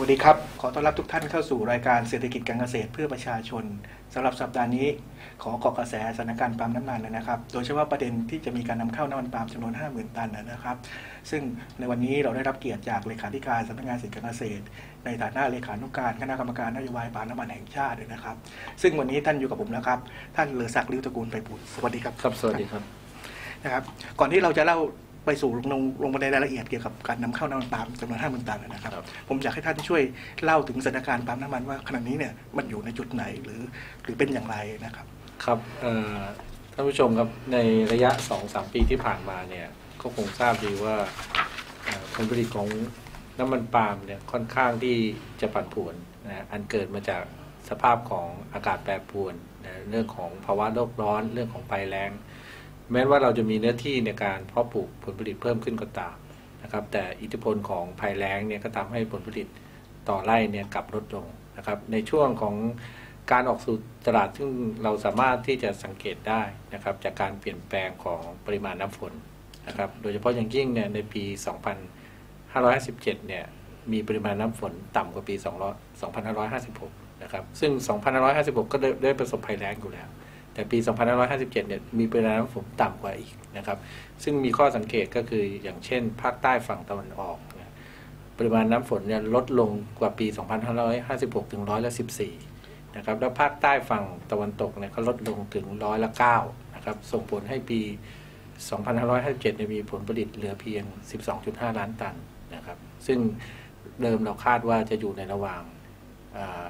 วัสดีครับ ขอต้อนรับทุกท่านเข้าสู่รายการเศรษฐกิจการเกษตรเพื่อประชาชนสำหรับสัปดาห์นี้ ขอเกาะกระแสสถานการณ์ปาล์มน้ำมันเลยนะครับ โดยเฉพาะประเด็นที่จะมีการนำเข้าน้ำมันปาล์มจำนวน 50,000 ตันนะครับ ซึ่งในวันนี้เราได้รับเกียรติจากเลขาธิการสำนักงานเศรษฐกิจการเกษตร ในฐานะเลขานุการคณะกรรมการนโยบายปาล์มน้ำมันแห่งชาติด้วยนะครับ ซึ่งวันนี้ท่านอยู่กับผมแล้วครับ ท่านเลอศักดิ์ลิ้วตระกูลไปบุตรสวัสดีครับ ครับ สวัสดีครับนะครับก่อนที่เราจะเล่า ไปสู่ลงลงลงในรายละเอียดเกี่ยวกับการนำเข้าน้ำมันปาล์มจำนวนห้าหมื่นตันนะครับครับ ผมอยากให้ท่านช่วยเล่าถึงสถานการณ์ปาล์มน้ำมันว่าขณะนี้เนี่ยมันอยู่ในจุดไหนหรือหรือเป็นอย่างไรนะครับ ครับเอ่อท่านผู้ชมครับในระยะ 2-3 ปีที่ผ่านมาเนี่ยก็คงทราบดีว่าเอ่อผลผลิตของน้ำมันปาล์มเนี่ยค่อนข้างที่จะผันผวนนะฮะอันเกิดมาจากสภาพของอากาศแปรปรวนนะเรื่องของภาวะโลกร้อนเรื่องของภัยแล้ง แม้ว่าเราจะมีเนื้อที่ในการเพาะปลูกผลผลิตเพิ่มขึ้นก็ตามนะครับแต่อิทธิพลของภัยแล้งเนี่ยก็ทำให้ผลผลิตต่อไร่เนี่ยกลับลดลงนะครับในช่วงของการออกสู่ตลาดซึ่งเราสามารถที่จะสังเกตได้นะครับจากการเปลี่ยนแปลงของปริมาณน้ำฝนนะครับโดยเฉพาะอย่างยิ่งเนี่ยในปี 2557 เนี่ยมีปริมาณน้ำฝนต่ำกว่าปี 2556 นะครับซึ่ง 2556 ก็ได้ประสบภัยแล้งอยู่แล้ว แต่ปี 2557 เนี่ยมีปริมาณน้ำฝนต่ำกว่าอีกนะครับ ซึ่งมีข้อสังเกตก็คืออย่างเช่น ภาคใต้ฝั่งตะวันออกนี่ยปริมาณน้ำฝนเนี่ยลดลงกว่าปี 2556 ถึงร้อยละ14 นะครับ แล้วภาคใต้ฝั่งตะวันตกเนี่ยก็ลดลงถึงร้อยละ9นะครับ ส่งผลให้ปี 2557 เนี่ยมีผลผลิตเหลือเพียง 12.5 ล้านตันนะครับ ซึ่งเดิมเราคาดว่าจะอยู่ในระหว่างอ่า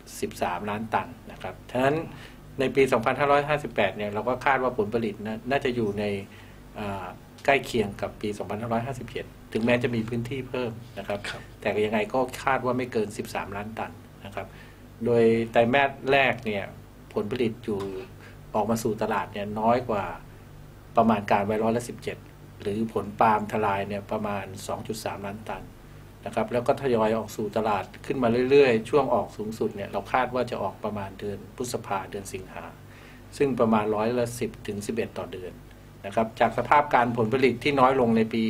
13 ล้านตันนะครับ ฉะนั้น ในปี 2558 เนี่ยเราก็คาดว่าผลผลิตนะน่าจะอยู่ในอ่าใกล้เคียงกับปี 2557 ถึงแม้จะมีพื้นที่เพิ่มนะครับครับแต่ยังไงก็คาดว่าไม่เกิน 13 ล้านตันนะครับ โดยไตรมาสแรกเนี่ยผลผลิตอยู่ออกมาสู่ตลาดเนี่ยน้อยกว่าประมาณการไว้ร้อยละ 17 หรือผลปาล์มทลายเนี่ยประมาณ 2.3 ล้านตัน นะครับแล้วก็ทยอยออกสู่ตลาดขึ้นมาเรื่อยๆ ช่วงออกสูงสุดเนี่ยเราคาดว่าจะออกประมาณเดือนพฤษภาเดือนสิงหา ซึ่งประมาณร้อยละสิบถึงสิบเอ็ดต่อเดือนนะครับจากสภาพการผลผลิตที่น้อยลงในปี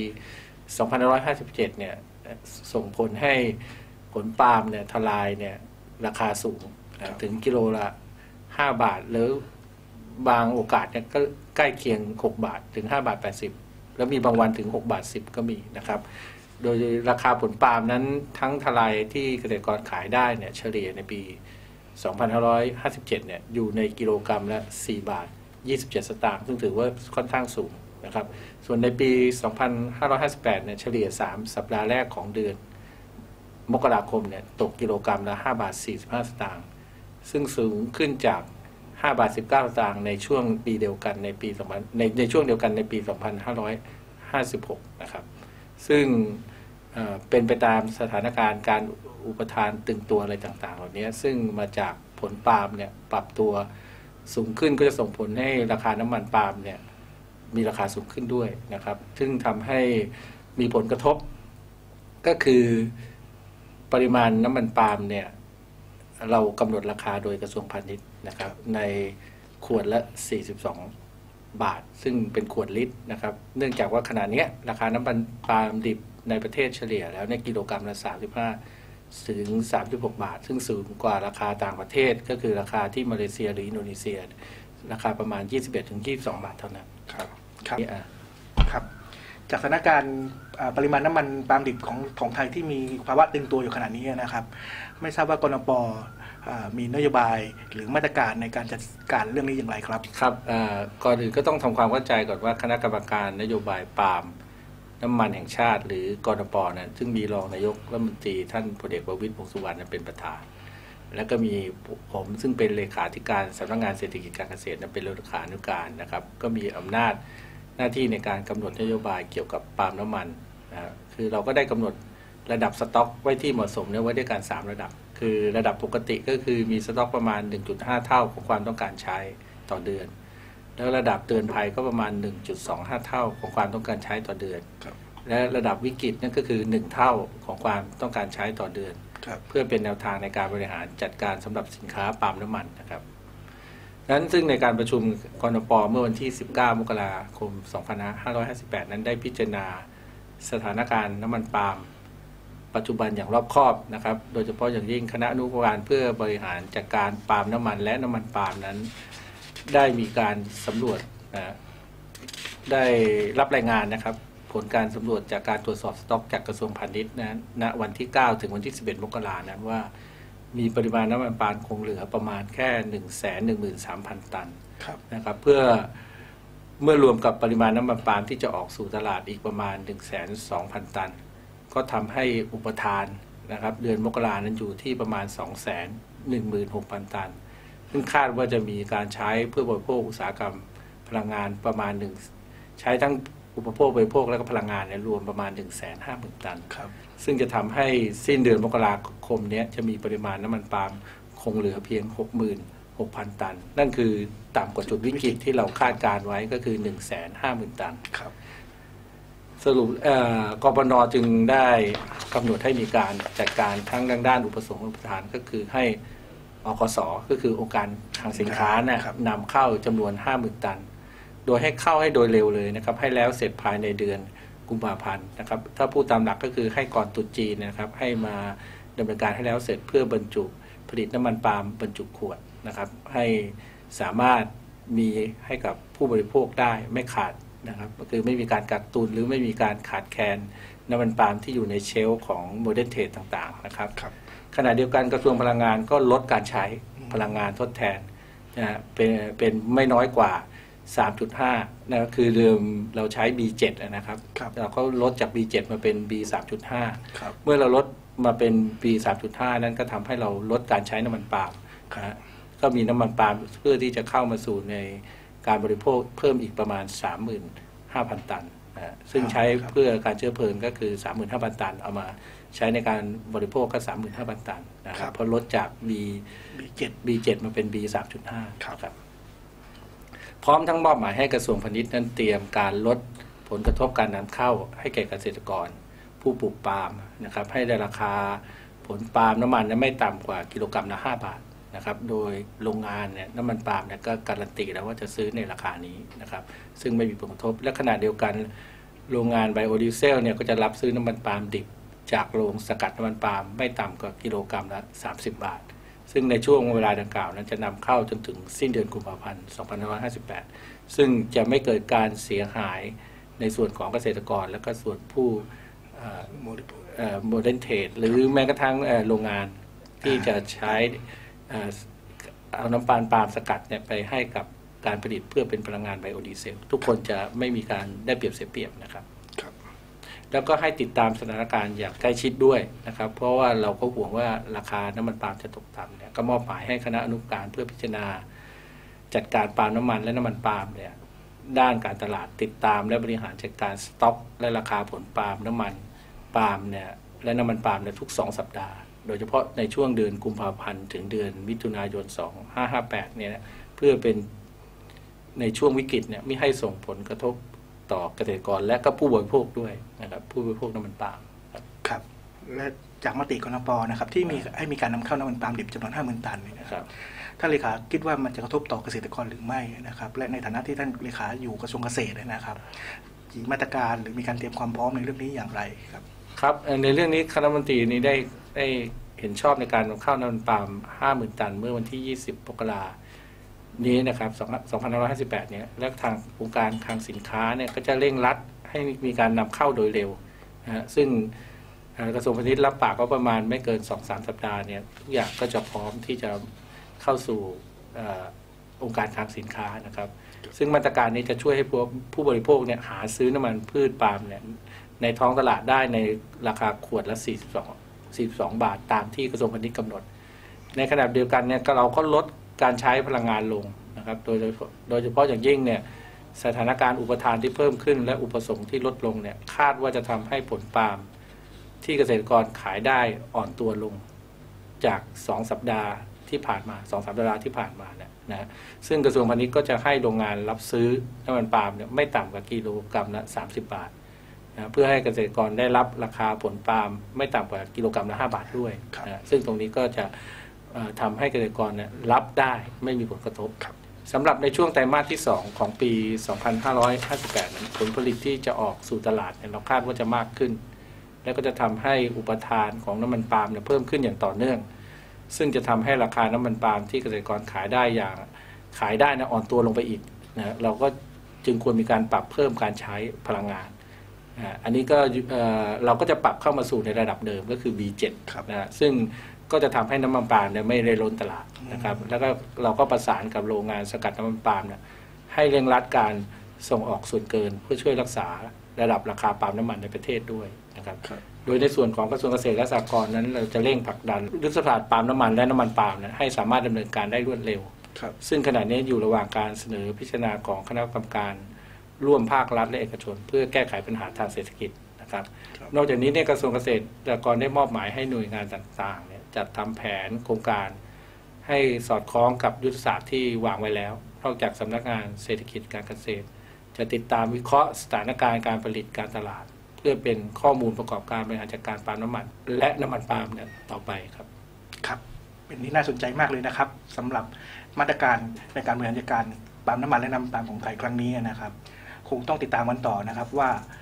2557 เนี่ยส่งผลให้ผลปาล์มเนี่ยทลายเนี่ยราคาสูงถึงกิโลละ 5 บาท หรือบางโอกาสเนี่ยก็ใกล้เคียง 6 บาทถึง 5 บาท 80 แล้วมีบางวันถึง 6 บาท 10 ก็มีนะครับ โดยราคาผลปาล์มนั้นทั้งทลายที่เกษตรกรขายได้เนี่ยเฉลี่ยในปี 2557 เนี่ยอยู่ในกิโลกรัมละ 4 บาท 27 สตางค์ซึ่งถือว่าค่อนข้างสูงนะครับ ส่วนในปี 2558 เนี่ยเฉลี่ย 3 สัปดาห์แรกของเดือน มกราคมเนี่ยตกกิโลกรัมละ 5 บาท 45 สตางค์ซึ่งสูงขึ้นจาก 5 บาท 19 สตางค์ในช่วงปีเดียวกันในปี 2000 ในในช่วงเดียวกันในปี 2556 นะครับ ซึ่ง เป็นไปตามสถานการณ์การอุปทานตึงตัวอะไรต่างๆ เหล่านี้ซึ่งมาจากผลปาล์มเนี่ยปรับตัวสูงขึ้นก็จะส่งผลให้ราคาน้ำมันปาล์มเนี่ยมีราคาสูงขึ้นด้วยนะครับ ซึ่งทำให้มีผลกระทบ ก็คือปริมาณน้ำมันปาล์มเนี่ยเรากำหนดราคาโดยกระทรวงพาณิชย์นะครับ ในขวดละ 42 บาท ซึ่งเป็นขวดลิตรนะครับ เนื่องจากว่าขณะนี้ราคาน้ำมันปาล์มดิบ ในประเทศเฉลี่ยแล้วในยกิโลกรัมละ 35 ถึง 36 บาท ซึ่งสูงกว่าราคาต่างประเทศ ก็คือราคาที่มาเลเซียหรืออินโดนีเซีย ราคาประมาณ 21ถึง22 บาทเท่านั้น ครับ ครับนี่อะครับ จากสถานการณ์อ่าปริมาณน้ำมันปาล์มดิบของของไทยที่มีภาวะตึงตัวอยู่ขนาดนี้นะครับ ไม่ทราบว่ากรนปอ่ามีนโยบายหรือมาตรการในการจัดการเรื่องนี้อย่างไรครับ ครับเอ่อก่อนอื่นก็ต้องทำความเข้าใจก่อนว่าคณะกรรมการนโยบายปาล์ม น้ำมันแห่งชาติ หรือกรปนะซึ่งมีรองนายกรัฐมนตรีท่านพลเอกประวิตรวงสุวรรณเป็นประธาน แล้วก็มีผมซึ่งเป็นเลขาธิการสำนักงานเศรษฐกิจการเกษตรนั้นเป็นเลขานุการนะครับ ก็มีอำนาจหน้าที่ในการกำหนดนโยบายเกี่ยวกับปาล์มน้ำมันนะคือเราก็ได้กำหนดระดับสต็อกไว้ที่เหมาะสมเนี่ยไว้ด้วยกันสามระดับ คือระดับปกติก็คือมีสต็อกประมาณ 1.5 เท่าของความต้องการใช้ต่อเดือน แล้วระดับเตือนภัยก็ประมาณ 1.25 เท่าของความต้องการใช้ต่อเดือนครับและระดับวิกฤตนั่นก็คือ 1 เท่าของความต้องการใช้ต่อเดือนครับเพื่อเป็นแนวทางในการบริหารจัดการสำหรับสินค้าปาล์มน้ำมันนะครับนั้นซึ่งในการประชุมกรนปเมื่อวันที่ 19 มกราคม 2558 นั้นได้พิจารณาสถานการณ์น้ำมันปาล์มปัจจุบันอย่างรอบคอบนะครับ โดยเฉพาะอย่างยิ่งคณะอนุกรรมการเพื่อบริหารจัดการปาล์มน้ำมันและน้ำมันปาล์มนั้น ได้มีการสำรวจนะได้รับรายงานนะครับ ผลการสำรวจจากการตรวจสอบสต็อกจากกระทรวงพาณิชย์นะณวันที่ 9 ถึงวันที่ 11 มกรานั้นว่า มีปริมาณน้ำมันปาล์มคงเหลือประมาณแค่ 1 1 3 0 0 0 ตันครับนะครับ เพื่อเมื่อรวมกับปริมาณน้ำมันปาล์มที่จะออกสู่ตลาดอีกประมาณ 1 2 0 0 0 ตัน ก็ทำให้อุปทานนะครับ เดือนมกรานั้นอยู่ที่ประมาณ 2 1 6 0 0 0 ตัน ซึ่งคาดว่าจะมีการใช้เพื่อบริโภคอุตสาหกรรมพลังงานประมาณหนึ่งใช้ทั้งอุปโภคบริโภคและก็พลังงานเนี่ยรวมประมาณ 1 5 0 0 0 0 ตันครับซึ่งจะทำให้สิ้นเดือนมกราคมเนี้ยจะมีปริมาณน้ำมันปาล์มคงเหลือเพียง 66,000 ตัน นั่นคือต่ำกว่าจุดวิกฤตที่เราคาดการไว้ก็คือ 150,000 ตันครับสรุปเอ่อกปนจึงได้กำหนดให้มีการจัดการทั้งด้านด้านอุปสงค์อุปทานก็คือให้ อกสก็คือองค์การคลังสินค้าเนี่ยครับนำเข้าจำนวน 50,000 ตัน โดยให้เข้าให้โดยเร็วเลยนะครับ ให้แล้วเสร็จภายในเดือนกุมภาพันธ์นะครับ ถ้าพูดตามหลักก็คือให้ก่อนตรุษจีนนะครับ ให้มาดำเนินการให้แล้วเสร็จเพื่อบรรจุผลิตน้ำมันปาล์มบรรจุขวดนะครับ ให้สามารถมีให้กับผู้บริโภคได้ไม่ขาดนะครับก็คือไม่มีการกักตุนหรือไม่มีการขาดแคลนน้ำมันปาล์มที่อยู่ในเชลฟ์ของโมเดิร์นเทรดต่างๆนะครับครับ ขณะเดียวกันกระทรวงพลังงานก็ลดการใช้พลังงานทดแทนนะฮะเป็นเป็นไม่น้อยกว่า 3.5นะคือเดิมเราใช้ B7 นะครับครับเราก็ลดจาก B7 มาเป็น B 3.5ครับเมื่อเราลดมาเป็น B 3.5 นั้นก็ทำให้เราลดการใช้น้ำมันปาล์มนะฮะก็มีน้ำมันปาล์มเพื่อที่จะเข้ามาสู่ในการบริโภคเพิ่มอีกประมาณ 35,000 ตันนะฮะซึ่งใช้ครับเพื่อการเชื้อเพลิงก็คือ 35,000 ตันเอามา ใช้ในการบริโภคก็35,000ตันนะคครัรับบเพราะลดจาก B มีเจ็ด B7 มาเป็น B 3.5ครับครับ พร้อมทั้งมอบหมายให้กระทรวงพาณิชย์นั้นเตรียมการลดผลกระทบการนำเข้าให้แก่เกษตรกร ผู้ปลูกปาล์มนะครับ ให้ได้ราคาผลปาล์มน้ำมันนั้นไม่ต่ำกว่ากิโลกรัมละ5บาทนะครับ โดยโรงงานเนี่ยน้ำมันปาล์มเนี่ยก็การันตีแล้วว่าจะซื้อในราคานี้นะครับ ซึ่งไม่มีผลกระทบและขณะเดียวกัน โรงงานไบโอดีเซลเนี่ยก็จะรับซื้อน้ำมันปาล์มดิบ จากโรงสกัดน้ำมันปาล์มไม่ต่ำกว่ากิโลกรัมละ 30 บาท ซึ่งในช่วงเวลาดังกล่าวนั้นจะนำเข้าจนถึงสิ้นเดือนกุมภาพันธ์ 2558 ซึ่งจะไม่เกิดการเสียหายในส่วนของเกษตรกรและก็ส่วนผู้ modern trade หรือแม้กระทั่งโรงงานที่จะใช้เอาน้ำปาล์มปาล์มสกัดเนี่ยไปให้กับการผลิตเพื่อเป็นพลังงานไบโอดีเซล ทุกคนจะไม่มีการได้เปรียบเสียเปรียบนะครับ แล้วก็ให้ติดตามสถานการณ์อย่างใกล้ชิดด้วยนะครับ เพราะว่าเราก็ห่วงว่าราคาน้ำมันปาล์มจะตกต่ำเนี่ยก็มอบหมายให้คณะอนุกรรมการเพื่อพิจารณา จัดการปาล์มน้ำมันและน้ำมันปาล์มเนี่ยด้านการตลาดติดตามและบริหารจัดการสต็อก และราคาผลปาล์มน้ำมันปาล์มเนี่ยและน้ำมันปาล์มในทุก 2 สัปดาห์ โดยเฉพาะในช่วงเดือนกุมภาพันธ์ถึงเดือนมิถุนายน 2558 เนี่ยเพื่อเป็นในช่วงวิกฤตเนี่ยไม่ให้ส่งผลกระทบ ต่อเกษตรกรและก็ผู้บริโภคด้วยนะครับผู้บริโภคน้ำมันปาล์มครับครับและจากมติกนปนะครับที่มีให้มีการนำเข้าน้ำมันปาล์มดิบจำนวนห้าหมื่นตันเนี่ยนะนะคครับรับท่านเลขาคิดว่ามันจะกระทบต่อเกษตรกรหรือไม่นะครับและในฐานะที่ท่านเลขาอยู่กระทรวงเกษตรนะครับมีมาตรการหรือมีการเตรียมความพร้อมในเรื่องนี้อย่างไรครับครับเอ่อในเรื่องนี้คณะรัฐมนตรีนี้ได้ได้เห็นชอบในการนำเข้าน้ำมันปาล์ม50,000 ตันเมื่อวันที่ 20มกรา นี้นะครับ2558 เนี่ย และทางองค์การคลังสินค้าเนี่ยก็จะเร่งรัดให้มีการนำเข้าโดยเร็วนะฮะซึ่งเอ่อกระทรวงพาณิชย์รับปากว่าประมาณไม่เกิน 2-3 สัปดาห์เนี่ยทุกอย่างก็จะพร้อมที่จะเข้าสู่เอ่อองค์การคลังสินค้านะครับ ซึ่งมาตรการนี้จะช่วยให้ผู้ผู้บริโภคเนี่ยหาซื้อน้ำมันพืชปาล์มเนี่ยในท้องตลาดได้ในราคาขวดละ 42 42 บาทตามที่กระทรวงพาณิชย์กำหนด ในขณะเดียวกันเนี่ยก็เราก็ลด การใช้พลังงานลงนะครับโดยโดยโดยเฉพาะอย่างยิ่งเนี่ยสถานการณ์อุปทานที่เพิ่มขึ้น และอุปสงค์ที่ลดลงเนี่ยคาดว่าจะทำให้ผลปาล์มที่เกษตรกรขายได้อ่อนตัวลงจาก 2 สัปดาห์ที่ผ่านมา2สัปดาห์ที่ผ่านมาเนี่ยนะซึ่งกระทรวงพาณิชย์ก็จะให้โรงงานรับซื้อน้ำมันปาล์มเนี่ยไม่ต่ำกว่ากิโลกรัมละ30 บาทนะเพื่อให้เกษตรกรได้รับราคาผลปาล์มไม่ต่ำกว่ากิโลกรัมละ5บาทด้วยครับนะซึ่งตรงนี้ก็จะเอ่อ ทำให้เกษตรกรเนี่ยรับได้ไม่มีผลกระทบครับสำหรับในช่วงไตรมาสที่ 2 ของปี 2558นั้นผลผลิตที่จะออกสู่ตลาดเนี่ยเราคาดว่าจะมากขึ้น แล้วก็จะทำให้อุปทานของน้ำมันปาล์มเนี่ยเพิ่มขึ้นอย่างต่อเนื่อง ซึ่งจะทำให้ราคาน้ำมันปาล์มที่เกษตรกรขายได้อย่างขายได้นะอ่อนตัวลงไปอีกนะเราก็จึงควรมีการปรับเพิ่มการใช้พลังงานอ่าอันนี้ก็เอ่อเราก็จะปรับเข้ามาสู่ในระดับเดิมก็คือ B7 ครับนะฮะซึ่ง ก็จะทำให้น้ำมันปาล์มเนี่ยไม่ได้ล้นตลาดนะครับ แล้วก็เราก็ประสานกับโรงงานสกัดน้ำมันปาล์มเนี่ยให้เร่งรัดการส่งออกส่วนเกินเพื่อช่วยรักษาระดับราคาปาล์มน้ำมันในประเทศด้วยนะครับครับ โดยในส่วนของกระทรวงเกษตรและสหกรณ์นั้น เราจะเร่งผลักดันยุทธศาสตร์ปาล์มน้ำมันและน้ำมันปาล์มเนยให้สามารถดำเนินการได้รวดเร็วครับซึ่งขณะนี้อยู่ระหว่างการเสนอพิจารณาของคณะกรรมการ ร่วมภาครัฐและเอกชน เพื่อแก้ไขปัญหาทางเศรษฐกิจ นะครับครับ นอกจากนี้เนี่ยกระทรวงเกษตรและกรได้มอบหมายให้หน่วยงานต่างๆเนี่ยจัดทำแผนโครงการ ให้สอดคล้องกับยุทธศาสตร์ที่วางไว้แล้ว นอกจากสำนักงานเศรษฐกิจการเกษตร จะติดตามวิเคราะห์สถานการณ์การผลิตการตลาด เพื่อเป็นข้อมูลประกอบการบริหารจัดการปาล์มน้ำมัน และน้ำมันปาล์มเนี่ยต่อไปครับครับเป็นที่น่าสนใจมากเลยนะครับสำหรับมาตรการในการบริหารจัดการปาล์มน้ำมันและน้ำมันปาล์มของไทยครั้งนี้นะครับ คงต้องติดตามกันต่อนะครับว่าอ่า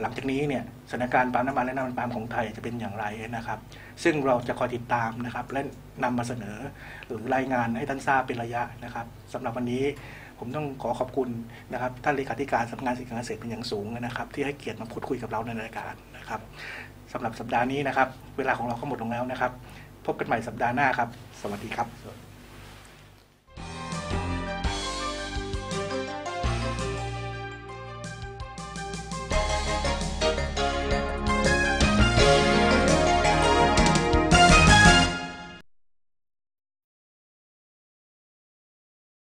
หลังจากนี้เนี่ยสถานการณ์ปาล์มน้ำมันและน้ำมันปาล์มของไทยจะเป็นอย่างไรนะครับ ซึ่งเราจะคอยติดตามนะครับและนำมาเสนอหรือรายงานให้ท่านทราบเป็นระยะนะครับสำหรับวันนี้ผมต้องขอขอบคุณนะครับท่านเลขาธิการสำนักงานสิ่งการเกษตรเป็นอย่างสูงนะครับ ที่ให้เกียรติมาพูดคุยกับเราในรายการนะครับสำหรับสัปดาห์นี้นะครับ เวลาของเราก็หมดลงแล้วนะครับ พบกันใหม่สัปดาห์หน้าครับ สวัสดีครับ